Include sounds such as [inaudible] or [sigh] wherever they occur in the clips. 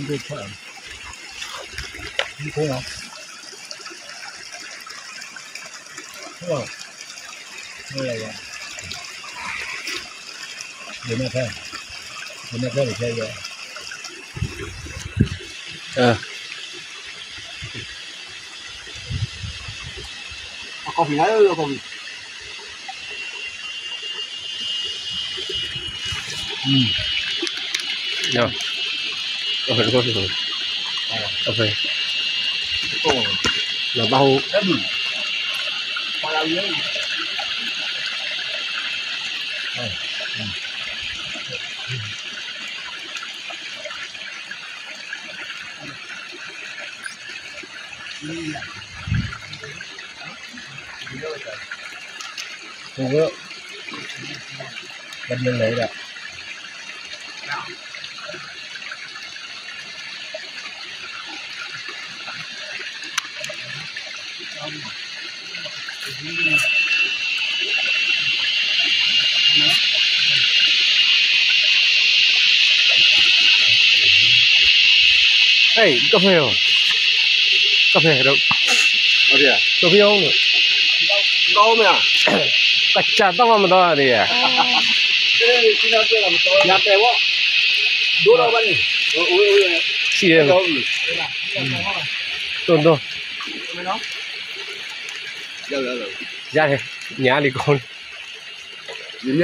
không biết sợ như thế nào Hello. Đây là gì? Đến đây thôi. Đến đây thôi để chơi rồi. Ờ Có gì đấy, có gì? Ừ. Rồi Ờ, có ờ, phải có phải Có Là bao đất đủ. Bao lâu nữa? Ờ, ừ. Không có Bên lên lấy được Ê, cà phê rồi. Cà phê đâu? Ở đây à? Cà phê không được Đâu mày à? [coughs] Cà chà tao mà đó đi à? Cái này xin lỗi làm sao? Nhà tè quá. Đua đâu bên này? Ui ui ui Chị em. Đâu? Tôn tôn. Mày nói Đâu đâu đâu Ra đây Nhà đi con Nhìn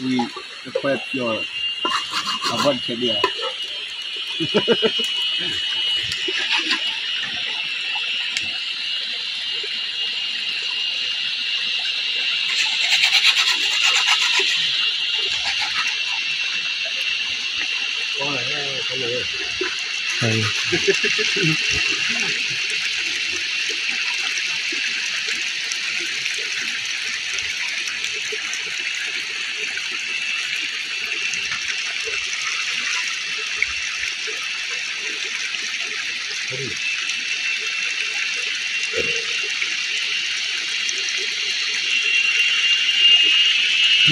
We equip your a bunch Oh, yeah. Hey. [laughs]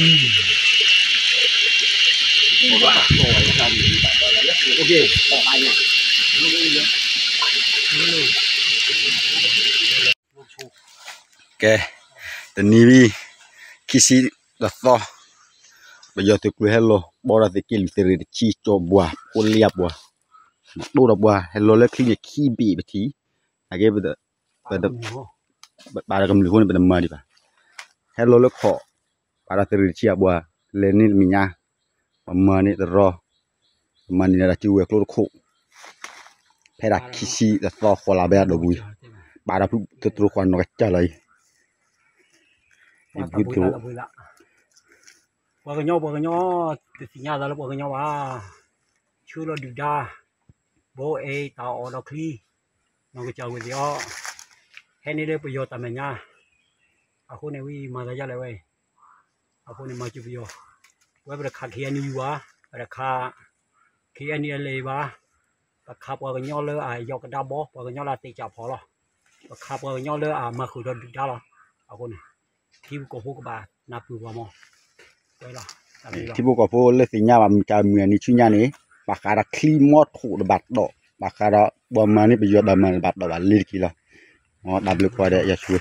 โอเคตอไเนี่นี่วีคิสิดัตโตไปยอดตัวเฮลโลบอระติกิลติริชีโจบัวปุลียบัวดูดับบัวเฮลโลเล็กคลินิกขี้บีบทีอะไรแบบแบบบาร์กรรมหรืคนเป็นมาดีป่ะเฮลโลเล็กขอ lô khổ. Phải đặt kisi đặt to khó là bé đồ bùi. Bà đã tự tự khoan nó cách trả lời. Qua tao bùi lạ bùi lạ. Qua cái nhau, qua cái nhau, từ thì nhà ra là qua cái nhau à. Chưa là được đa. Bố ê tao ở đó kli. Nó cái chờ cái gì đó. Hẹn đi đây bây giờ tao mình nha. À khu này vì mà ra ra lại vậy. าคนมาจุအခုနေမှာကြည့်ပြီးတော့ะက်ပရခခေနီဝါရခခေနီလေပါပခပွားကညောလဲအာယောက်ကဒါဘောပွားကညောလာတေချဖော်လောပခပွားကညောလဲมาขุดတော့ဒါหรอအခုคนที่บุกโฮกบานาปูวามอได้หรอที่บุกโฮเลสิญาบามจาเมือนี่ชื่อญานี้ปาการะคลีมอดถูดบัดดอกปาการะบอมานี่ไปยอดดามันบัดดอกลิลกิละอ๋อดับลึกกว่าเดะอย่าช่วย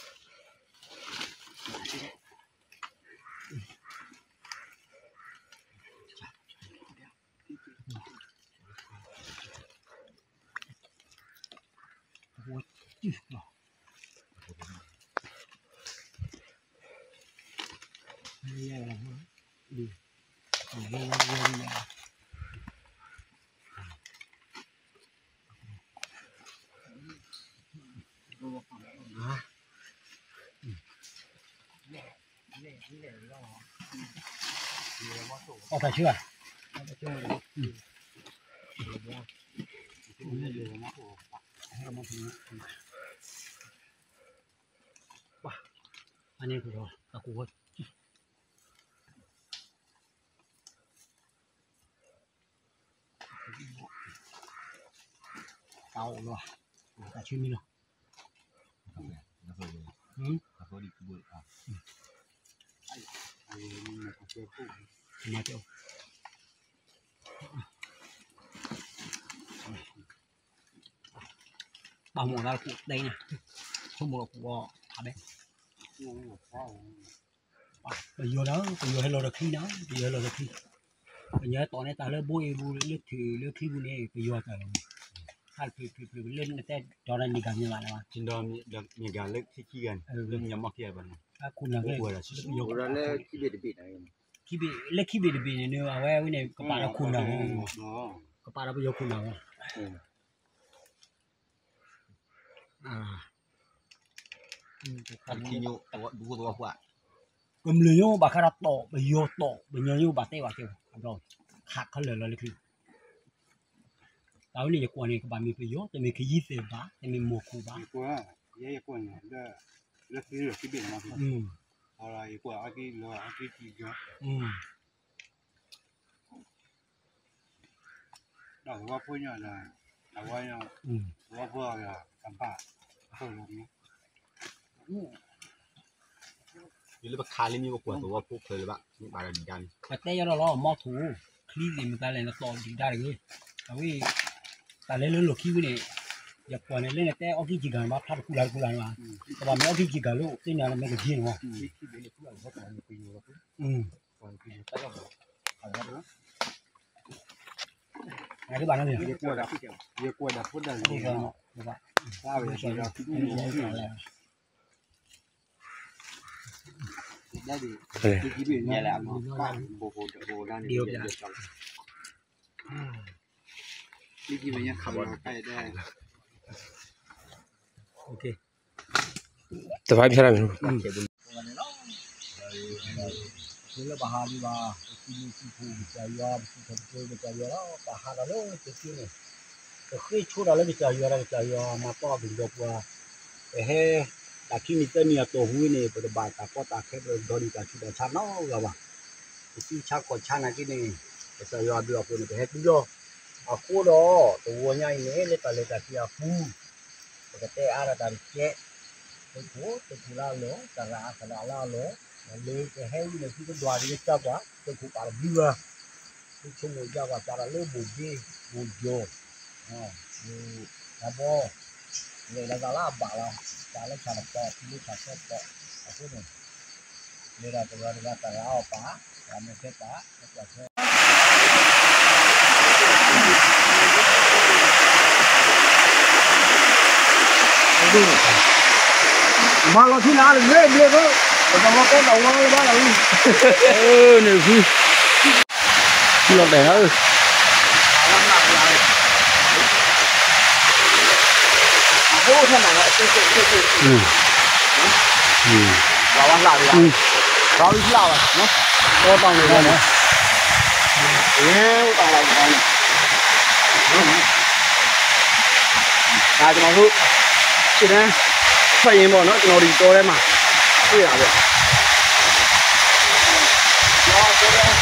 Ya. Ya. Ya. Có phải chưa? Anh em của ta của tao rồi. Ta chưa mình rồi ừ mà tiêu bao mùa ra cụ đây nè. Không một cụ ờ, à đây. Bây giờ đó bây giờ hello được khi đó bây giờ hello được khi. Bây giờ tối nay ta lấy bôi bôi lấy thì lấy khi bôi này bây giờ ta าลืเล่นแต่จอนนั้นมีการมีอะไรวะจินดอมมีการเล็กที่ขี้กันเล่นยามอกเทียบันถ้าคุณนักเล่นยกระเล่ขี้เบิดบีนะขี้เบียเล็กขี้บียดบีเนี่ยเนื้อเาไว้ไว้ในกระป๋าเราคุณนะกระป๋าเราไปยกคุณนะอ่าอันที่โวดูตัวกว่ากำลังโยบาคาราโตไปโยโตไปโยโยบาเต้วาเตียวครับเราหักเขาเลยเลยคือ เราเนี่ยกวนเนี่ยก็บามีประโยชน์แต่มีขยี้เสียบ้าแต่มีหมวกคูบ้ากูว่าเยอะกว่เนี่ยเด้อแล้วซื้อเหลืที่เบียดมาอืมอะไรกว่าอากีเหลืออากีกี่เยอะอืมเราว่าพูดเนี่ยนะเราว่าเนี่ยว่าเพื่อเนี่ยทำป่าเพื่อลงเนี่ยยูเลบคาลิมีก็วดตัวว่าพูกเคยเลยบะนี่มาดันกันแต่เต้ยเราล้อมอถูคลีนมันตายเลยนะตอนดีได้เลยเอาไว้ ta lấy lưỡi lột khí này giờ qua này lên té ông kia chỉ gần mà phát cù lại cù lại mà các bạn ông kia chỉ gần luôn tên nhà là mấy cái gì mà ừ này các bạn nói gì giờ đã giờ qua đã phút đã gì rồi các bạn sao vậy rồi đây thì cái gì nhà làm nó điều gì cho quá cái khu cả là bia cái chung người ra và cả là lên bù gì bù dồ à bù là bo này là cả la bảo là cả là chả là bọ đi chả có bọ ở khu này đây là tụi nó cả là ao phá làm một cái phá cái quả มาเราที่น้าเลยเนี่ยเดี๋ยวก็เรามาก็ aku loh tuanya ini leta-leta si aku berkata ada dari cek. Itu terpulang lo karena akan ala lo lalu kehei nanti eh, ke dua hari jawa ke kupar dua itu mau jawa cara lo buji bujo nah lu apa? Leda gala abak lah. Cara cara pok lu cara pok aku nih leda keluarga tara apa? Kami kita kita mà lo thi nào được nữa đi cơ còn lo cái đầu lo là ba đầu ơ nè phi phi lọt đẻ ơi ừ. Ừ. Bảo ăn lại rồi bảo đi lao rồi nó. To bằng người này nè tao lại này ra cho nó hút. ရှင်းတယ်ဖတ်ရင်ပေါ့နော်ကျွန်တော်ဒီတော်ထဲမှာတွေ့ရပါတော့ကျွန်တော်တို့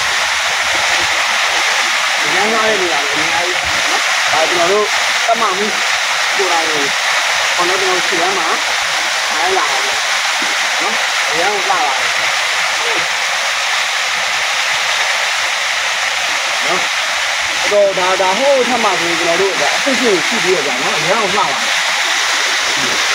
ရမ်းလာတဲ့နေရာတွေအများကြီးနော်ဒါကျွန်တော်တို့တမမှုကိုယ်တိုင်ကိုခေါင်းတော့ကျွန်တော်ရှင်းရမှာအားလာတယ်နော်အရန်ကိုလာပါတယ်နော်တော့ဒါဒါဟိုထပ်မှာဆိုကျွန်တော်တို့ဒါအဆင့်ရှိရှိပြီးရကြနော်အများအောင်လှ Thank you.